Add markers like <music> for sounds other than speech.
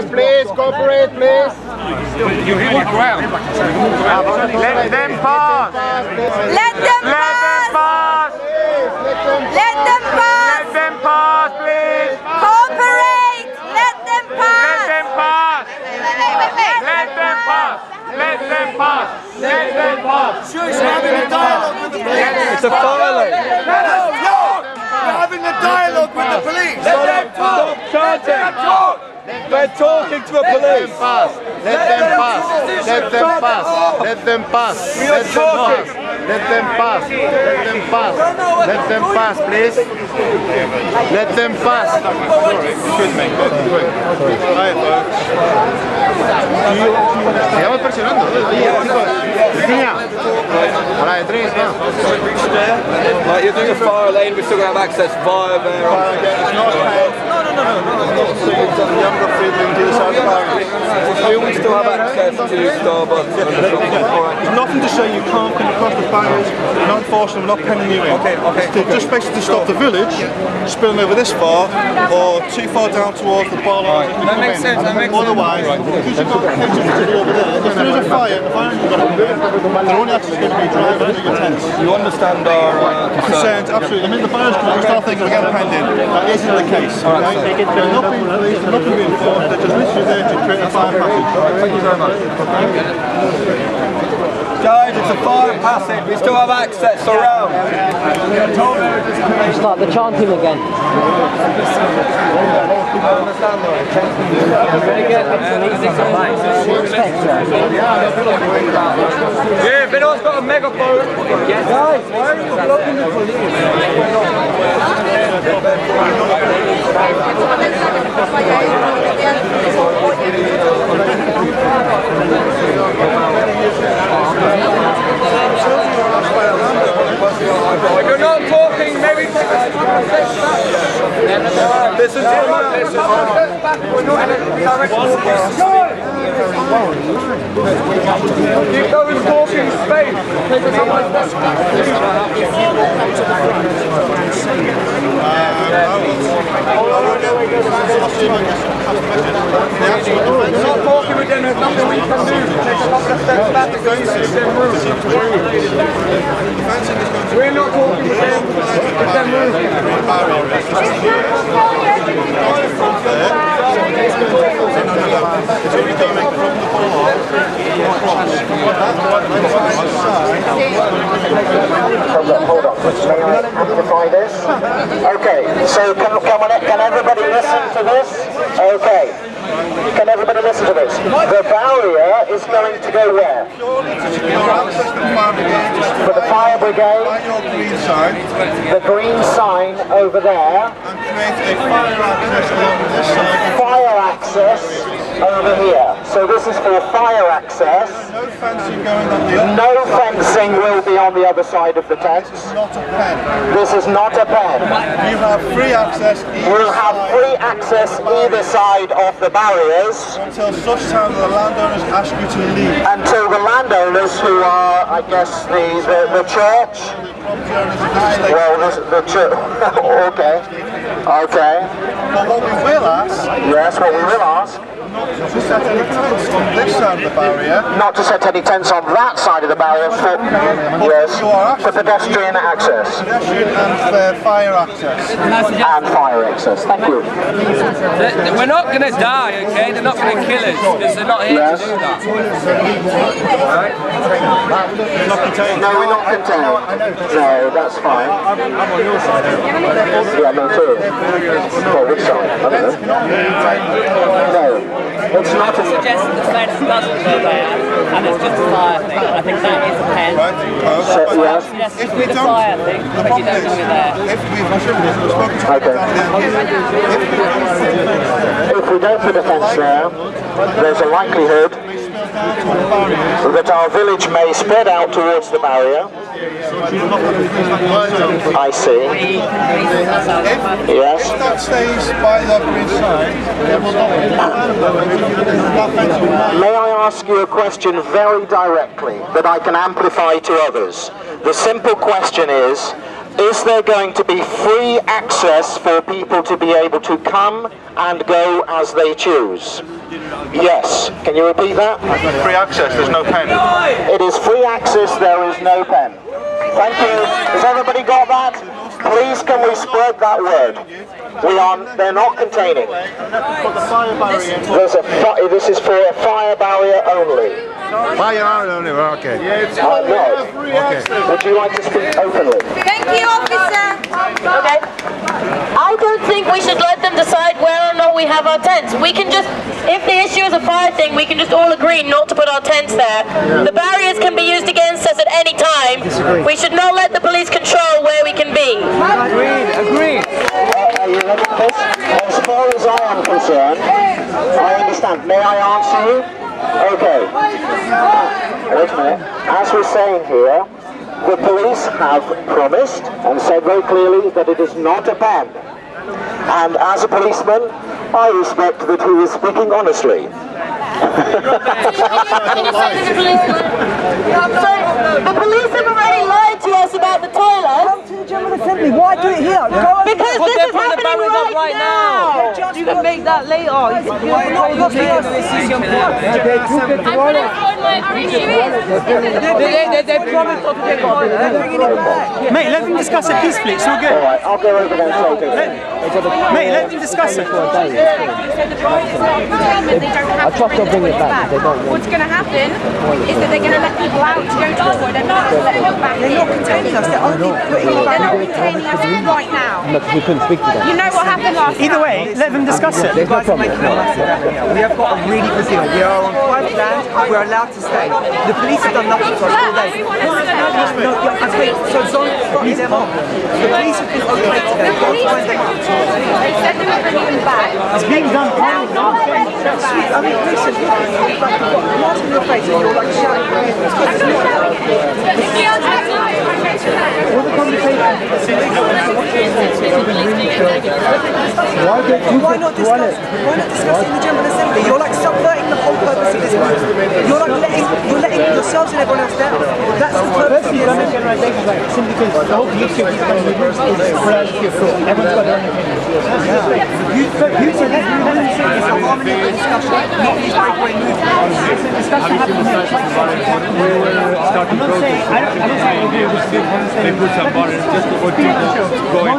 pass, please. Cooperate, please. Let them pass. Let them pass. Let them pass! pass. Let them pass! Let them pass, please. Cooperate! Let them pass. Let pass! them pass. Let them pass. Let them pass. Let them pass. It's a fire lane. We're having a dialogue with the police. Stop chanting. They're talking to the police. Pass. Let them pass. Let them pass. Let them pass. We are Let them talking. pass. Let them pass. Let them pass. Let them pass, please. Let them pass. Excuse me. Hi, folks. Sigamos presionando. Oye, chicos. Virginia. Hola, de tres, va. Like you're doing a fire lane, we're still going to have access via there. We will still have access to Starbucks. Nothing to show you can't barriers. We're not enforcing we're not penning you in. Okay, okay. To, just basically to stop the village spilling over this far or too far down towards the bar line. That makes sense. That makes Otherwise, because you've got to over there, if there is a fire, the fire engine got to move. They're only actually going to be driving under your tents. You understand our uh, Concerns, absolutely. I mean, the fire engine start thinking we're getting penned in. That isn't the case. Okay? They're not being policed, they're not being enforced. They're just literally there to create a fire passage. Thank you very much. Guys, it's a fire passage. We still have access around. Start the chanting again. Yeah, anyone's got a megaphone. Guys, why are you blocking the police? If you're not Listen to Keep those talking space. Take a Not talking with them, there's nothing we can do. Take a couple of steps back and go. We're not talking with them. Let them move. Hold on, may I amplify this? Okay, so can, can, can everybody listen to this? Okay, can everybody listen to this? The barrier is going to go where? For the fire brigade, the green sign over there, fire access over here. So this is for fire access. No fencing going on the other. No fencing will be on the other side of the tents. Not a pen. This is not a pen. You have free access either We'll have free access either side of the barriers until such time the landowners ask you to leave. until the landowners who are, I guess, the, the, the church. Property owners of the estate. Well, the, the church. <laughs> okay. Okay. But what we will ask, Yes, what we will ask, to set any tents on this side of the barrier, not to set any tents on that side of the barrier for, yes, for pedestrian access pedestrian and uh, fire access. and fire access. Thank you. We're not going to die, okay? They're not going to kill us because they're not here Yes. to do that. No, we're not contained. No, that's fine. I'm on your side. Yeah, me too. Well, which side? I don't know. No, it's not a... Suggest the fence doesn't go there, and it's just a fire thing. I think that is a pen. Right? Uh, So, yes. Yes, If we don't, fire thing, the but you problem don't is, go there. if we've we've spoken to Okay. If If we don't put a fence there, there's a likelihood that our village may spread out towards the barrier. I see. Yes. If that stays by the green sign, then we'll not that fence will not May I ask you a question very directly that I can amplify to others? The simple question is, is there going to be free access for people to be able to come and go as they choose? Yes. Can you repeat that? Free access, there's no pen. It is free access, there is no pen. Thank you. Has everybody got that? Please can we spread that word? We are, they're not containing. Put the fire barrier in. There's a, fi- this is for a fire barrier only. Fire only, okay. Yeah, it's Uh, no. free access. Would you like to speak openly? Thank you, officer. Okay. I don't think we should let them decide where or not we have our tents. We can just, if the issue is a fire thing, we can just all agree not to put our tents there. The barriers can be used against us at any time. We should not let the police control where we can be. Agreed, agreed. You ready for this? As far as I am concerned, I understand. May I answer you? Okay. Wait a minute. As we're saying here, the police have promised and said very clearly that it is not a ban. And as a policeman, I respect that he is speaking honestly. <laughs> The police have already lied to us about the toilet. Come to the General Assembly. Why do it here? Go Because this is happening right right now. Just You can make that later. You can Why not? Look here. They took it to all They, they, they promised not to take it. Bringing it back. Mate, let them discuss it peacefully. It's all good. Alright, I'll go over there and say it. Mate, let them discuss it. I trust they'll bring it back. What's going to happen is that they're going to let people out to go to the toilet. They're not going to let them back They're not containing us. They're only putting it They're not containing us right now. we couldn't speak to them. You know what happened last Either way, let them discuss it. You guys are making a massive effort here. We have got a really good deal. We are on private land. We're allowed to stay. The police have done nothing to us all day. No, no, no, no, okay, so don't stop them off. The police have been okay today. Go find them out. They said they were bringing them back. It's being done Now, not letting them back. I mean, listen, look at you. Like, you've got glass in your face and you're like shouting. Why not discuss? Why not discuss it in the General Assembly? You're like subverting the whole purpose of this movement. You're like letting you're letting yourselves and everyone else down. That's the purpose of the assembly. generalization right. Simply because the whole issue is plurality of thought. Everyone's got their own opinion. You, you said that you want to say it's a harmony of discussion, not these breakaway movements. Discussion happens here. I'm not saying, I don't, I'm not saying I agree with this. I'm saying They put some barriers just to put people going.